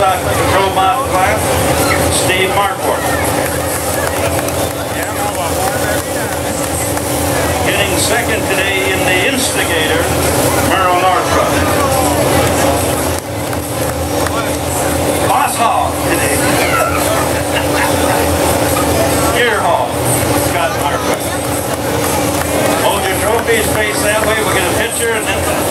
Stock control mod class, Steve Marquardt. Getting second today in the instigator, Merle Northrup. Boss Hog today. Gear Hog, Scott Marquardt. Hold your trophies, face that way, we'll get a picture, and then,